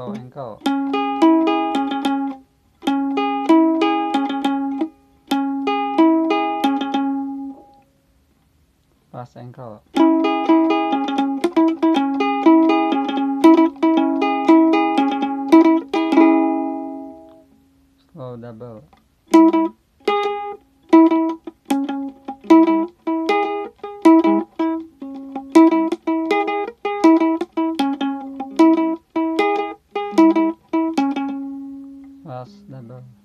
Oh, atau engkau. pas engkau. slow double Fast double.